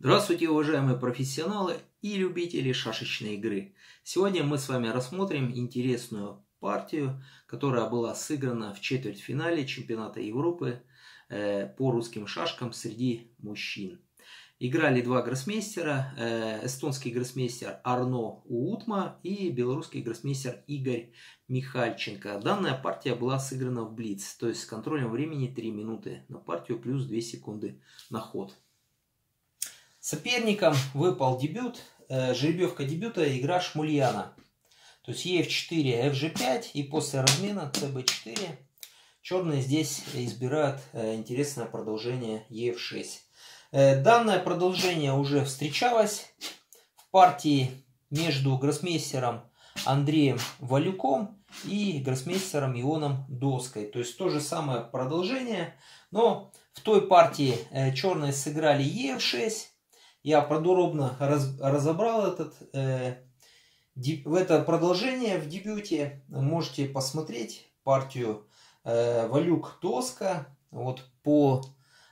Здравствуйте, уважаемые профессионалы и любители шашечной игры. Сегодня мы с вами рассмотрим интересную партию, которая была сыграна в четвертьфинале чемпионата Европы э, по русским шашкам среди мужчин. Играли два гроссмейстера, э, эстонский гроссмейстер Арно Уутма и белорусский гроссмейстер Игорь Михальченко. Данная партия была сыграна в Блиц, то есть с контролем времени 3 минуты на партию плюс 2 секунды на ход. Соперником выпал дебют, э, жеребьевка дебюта игра Шмульяна. То есть ЕФ4, FG5 и после размена CB4 черные здесь избирают э, интересное продолжение ЕФ6. Э, данное продолжение уже встречалось в партии между гроссмейстером Андреем Валюком и гроссмейстером Ионом Доской. То есть то же самое продолжение, но в той партии э, черные сыграли ЕФ6. Я подробно раз, разобрал этот, э, в это продолжение в дебюте. Можете посмотреть партию э, Валюк-Доска. Вот по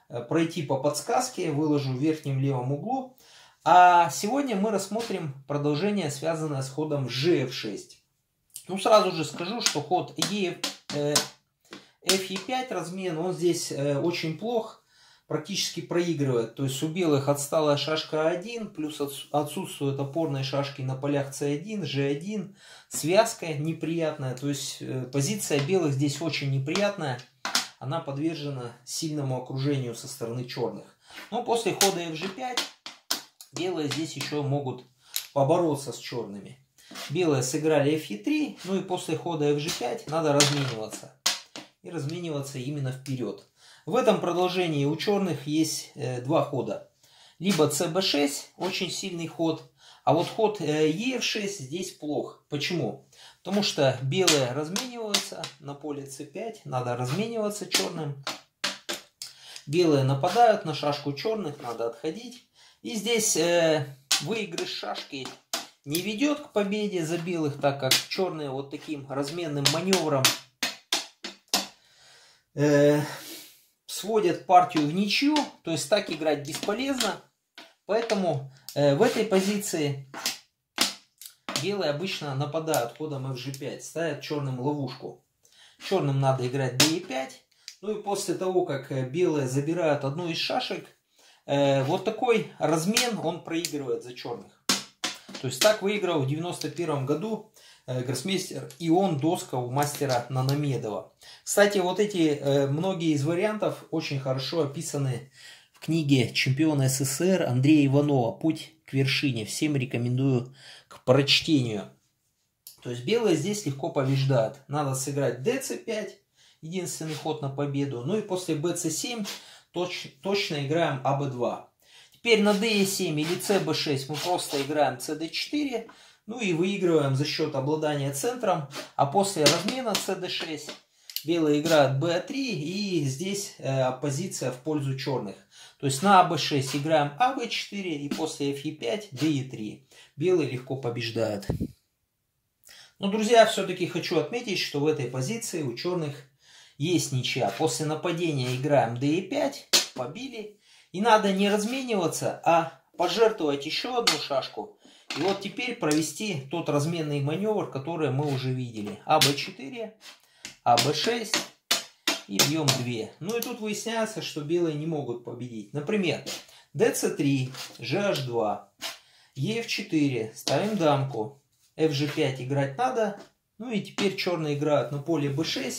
Э, пройти по подсказке, выложу в верхнем левом углу. А сегодня мы рассмотрим продолжение, связанное с ходом GF6. Ну, сразу же скажу, что ход e, э, FE5 размен, он здесь э, очень плох, практически проигрывает. То есть у белых отсталая шашка 1, плюс отсутствуют опорные шашки на полях C1, G1, связка неприятная. То есть позиция белых здесь очень неприятная она подвержена сильному окружению со стороны черных. Но после хода fg5 белые здесь еще могут побороться с черными. Белые сыграли fe3, ну и после хода fg5 надо размениваться. И размениваться именно вперед. В этом продолжении у черных есть э, два хода. Либо cb6, очень сильный ход, а вот ход э, ef6 здесь плох. Почему? Потому что белые размениваются на поле c5, надо размениваться черным. Белые нападают на шашку черных, надо отходить. И здесь э, выигрыш шашки не ведет к победе за белых, так как черные вот таким разменным маневром э, сводят партию в ничью. То есть так играть бесполезно. Поэтому э, в этой позиции Белые обычно нападают ходом fg5, ставят черным ловушку. Черным надо играть d5. Ну и после того, как э, белые забирают одну из шашек, э, вот такой размен он проигрывает за черных. То есть так выиграл в 91 году э, гроссмейстер Ион Доска у мастера Наномедова. Кстати, вот эти э, многие из вариантов очень хорошо описаны в книге чемпиона СССР Андрея Иванова «Путь к вершине». Всем рекомендую к прочтению. То есть белые здесь легко побеждают. Надо сыграть dc5, единственный ход на победу. Ну и после bc7 точ, точно играем аб2. Теперь на d7 или cb6 мы просто играем cd4. Ну и выигрываем за счет обладания центром. А после размена cd6 белые играют b3 и здесь э, позиция в пользу черных. То есть на АБ6 играем АБ4 и после FE5 DE3. Белые легко побеждают. Но, друзья, все-таки хочу отметить, что в этой позиции у черных есть ничья. После нападения играем DE5, побили. И надо не размениваться, а пожертвовать еще одну шашку. И вот теперь провести тот разменный маневр, который мы уже видели. АБ4, АБ6, и бьем 2. Ну и тут выясняется, что белые не могут победить. Например, dc3, gh2, ef4, ставим дамку, fg5 играть надо. Ну и теперь черные играют на поле b6.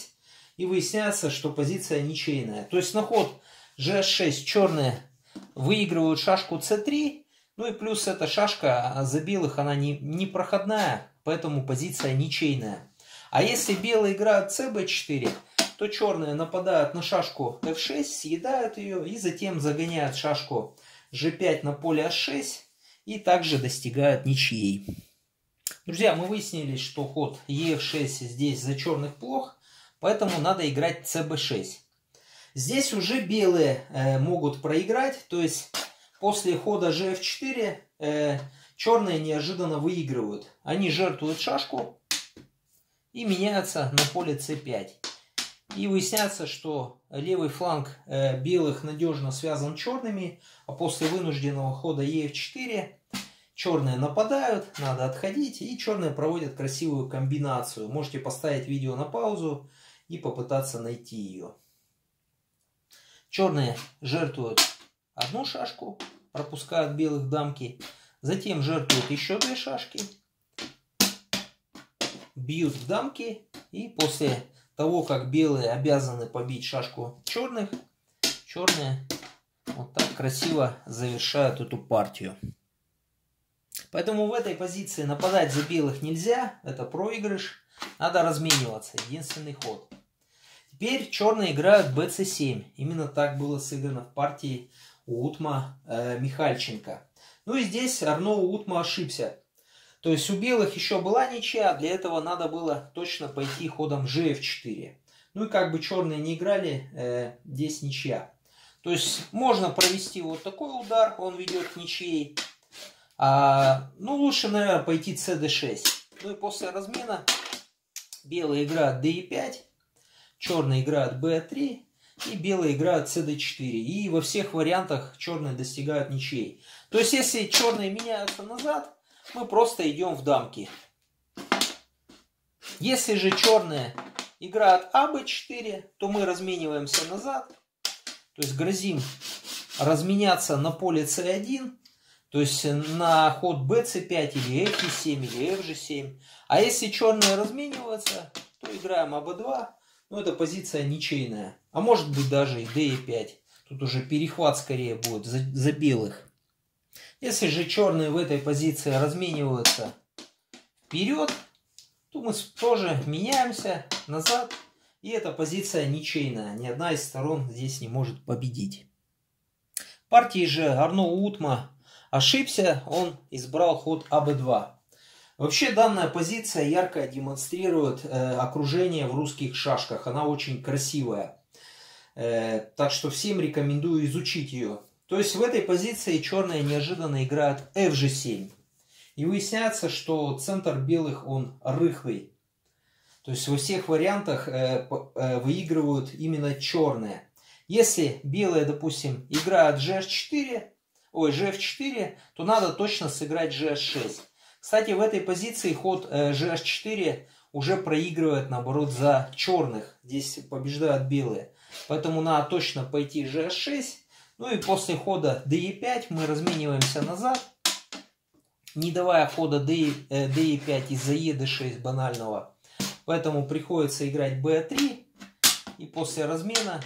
И выясняется, что позиция ничейная. То есть на ход gh6 черные выигрывают шашку c3. Ну и плюс эта шашка за белых, она не, не проходная, поэтому позиция ничейная. А если белые играют cb4, то черные нападают на шашку f6, съедают ее и затем загоняют шашку g5 на поле h6 и также достигают ничьей. Друзья, мы выяснили, что ход ef6 здесь за черных плох, поэтому надо играть cb6. Здесь уже белые э, могут проиграть, то есть после хода gf4 э, черные неожиданно выигрывают. Они жертвуют шашку и меняются на поле c5. И выясняется, что левый фланг э, белых надежно связан черными, а после вынужденного хода ЕФ4 черные нападают, надо отходить, и черные проводят красивую комбинацию. Можете поставить видео на паузу и попытаться найти ее. Черные жертвуют одну шашку, пропускают белых дамки, затем жертвуют еще две шашки, бьют в дамки, и после того, как белые обязаны побить шашку черных, черные вот так красиво завершают эту партию. Поэтому в этой позиции нападать за белых нельзя, это проигрыш, надо размениваться, единственный ход. Теперь черные играют bc7, именно так было сыграно в партии Утма э, Михальченко. Ну и здесь Арно Утма ошибся. То есть у белых еще была ничья, для этого надо было точно пойти ходом gf4. Ну и как бы черные не играли, э, здесь ничья. То есть можно провести вот такой удар, он ведет к ничьей. А, ну лучше, наверное, пойти cd6. Ну и после размена белые играют d5, черные играют b3 и белые играют cd4. И во всех вариантах черные достигают ничьей. То есть если черные меняются назад, мы просто идем в дамки. Если же черные играют АБ4, то мы размениваемся назад. То есть грозим разменяться на поле С1, то есть на ход BC5 или F7 или FG7. А если черные размениваются, то играем АБ2. Ну, это позиция ничейная. А может быть даже и D5. Тут уже перехват скорее будет за, за белых. Если же черные в этой позиции размениваются вперед, то мы тоже меняемся назад. И эта позиция ничейная. Ни одна из сторон здесь не может победить. Партии же Арно Утма ошибся, он избрал ход АБ2. Вообще данная позиция ярко демонстрирует э, окружение в русских шашках. Она очень красивая. Э, так что всем рекомендую изучить ее. То есть в этой позиции черные неожиданно играют FG7. И выясняется, что центр белых он рыхлый. То есть во всех вариантах э, э, выигрывают именно черные. Если белые, допустим, играют GH4, ой, GF4, то надо точно сыграть GH6. Кстати, в этой позиции ход э, GH4 уже проигрывает, наоборот, за черных. Здесь побеждают белые. Поэтому надо точно пойти GH6 ну и после хода DE5 мы размениваемся назад, не давая хода DE5 э, из-за ED6 банального. Поэтому приходится играть B3. И после размена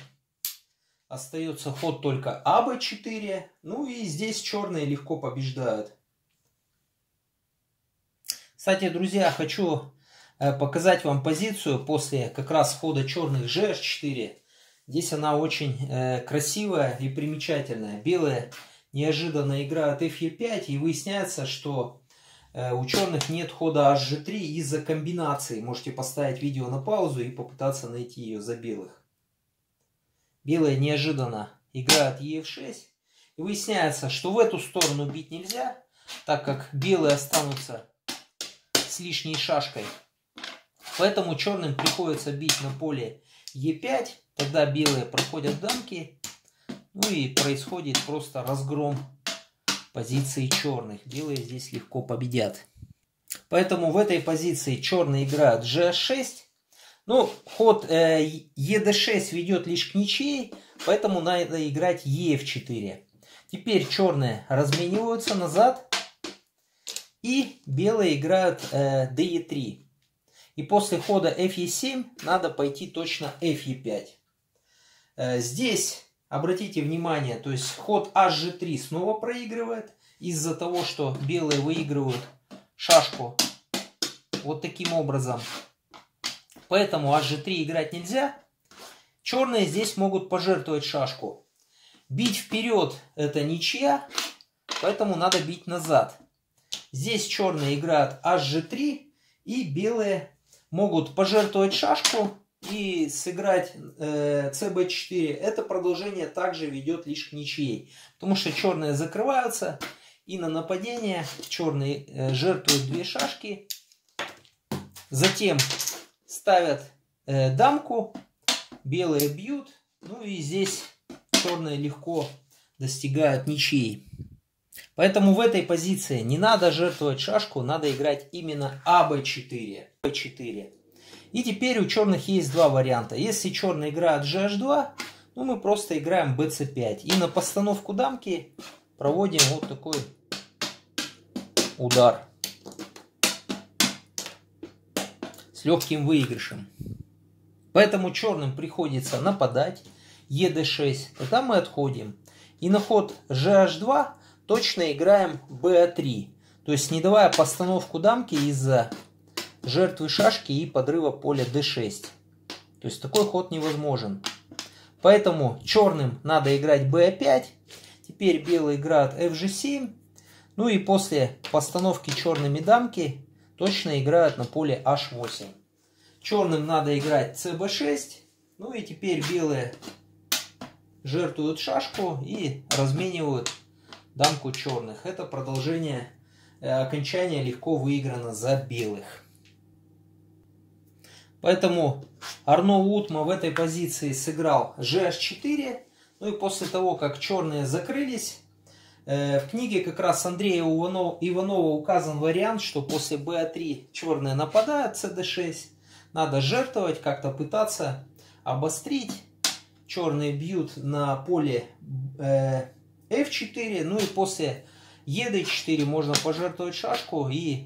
остается ход только АБ4. Ну и здесь черные легко побеждают. Кстати, друзья, хочу э, показать вам позицию после как раз хода черных GH4. Здесь она очень э, красивая и примечательная. Белые неожиданно играют fe5 и выясняется, что э, у черных нет хода hg3 из-за комбинации. Можете поставить видео на паузу и попытаться найти ее за белых. Белые неожиданно играют ef6 и выясняется, что в эту сторону бить нельзя, так как белые останутся с лишней шашкой. Поэтому черным приходится бить на поле e5 Тогда белые проходят дамки. Ну и происходит просто разгром позиции черных. Белые здесь легко победят. Поэтому в этой позиции черные играют g6. Ну, ход э, ед6 ведет лишь к ничьей, поэтому надо играть ef4. Теперь черные размениваются назад. И белые играют э, de3. И после хода fe7 надо пойти точно fe5. Э, здесь, обратите внимание, то есть ход hg3 снова проигрывает из-за того, что белые выигрывают шашку вот таким образом. Поэтому hg3 играть нельзя. Черные здесь могут пожертвовать шашку. Бить вперед это ничья, поэтому надо бить назад. Здесь черные играют hg3 и белые могут пожертвовать шашку и сыграть э, cb4, это продолжение также ведет лишь к ничьей. Потому что черные закрываются, и на нападение черные э, жертвуют две шашки. Затем ставят э, дамку, белые бьют. Ну и здесь черные легко достигают ничей. Поэтому в этой позиции не надо жертвовать шашку, надо играть именно АБ4. Б4. И теперь у черных есть два варианта. Если черные играют GH2, ну мы просто играем BC5. И на постановку дамки проводим вот такой удар. С легким выигрышем. Поэтому черным приходится нападать. ЕД6. Тогда мы отходим. И на ход GH2 точно играем BA3. То есть не давая постановку дамки из-за жертвы шашки и подрыва поля d6. То есть такой ход невозможен. Поэтому черным надо играть b5. Теперь белый играет fg7. Ну и после постановки черными дамки точно играют на поле h8. Черным надо играть cb6. Ну и теперь белые жертвуют шашку и разменивают дамку черных. Это продолжение э, окончания легко выиграно за белых. Поэтому Арно Утма в этой позиции сыграл GH4. Ну и после того, как черные закрылись, э, в книге как раз Андрея Иванова указан вариант, что после BA3 черные нападают, CD6. Надо жертвовать, как-то пытаться обострить. Черные бьют на поле э, F4. Ну и после ED4 можно пожертвовать шашку и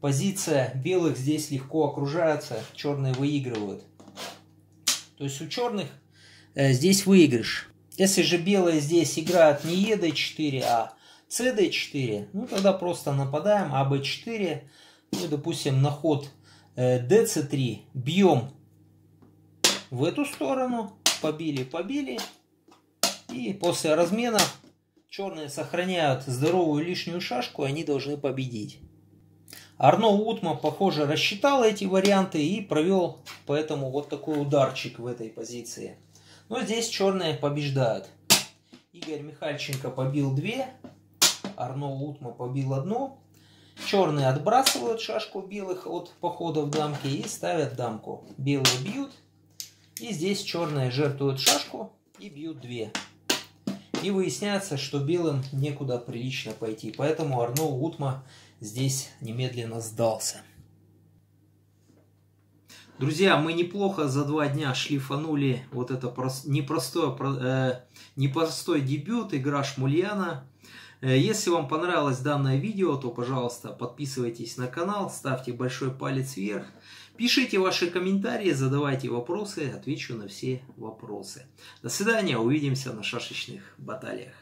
позиция белых здесь легко окружается, черные выигрывают. То есть у черных э, здесь выигрыш. Если же белые здесь играют не ЕД4, а СД4, ну тогда просто нападаем АБ4, ну допустим на ход э, ДЦ3 бьем в эту сторону, побили, побили, и после размена черные сохраняют здоровую лишнюю шашку, они должны победить. Арно Утма, похоже, рассчитал эти варианты и провел поэтому вот такой ударчик в этой позиции. Но здесь черные побеждают. Игорь Михальченко побил две, Арно Утма побил одну. Черные отбрасывают шашку белых от похода в дамки и ставят дамку. Белые бьют. И здесь черные жертвуют шашку и бьют две. И выясняется, что белым некуда прилично пойти. Поэтому Арно Утма здесь немедленно сдался. Друзья, мы неплохо за два дня шлифанули вот это непростой, э, непростой дебют, игра Шмульяна. Э, если вам понравилось данное видео, то, пожалуйста, подписывайтесь на канал, ставьте большой палец вверх. Пишите ваши комментарии, задавайте вопросы, отвечу на все вопросы. До свидания, увидимся на шашечных баталиях.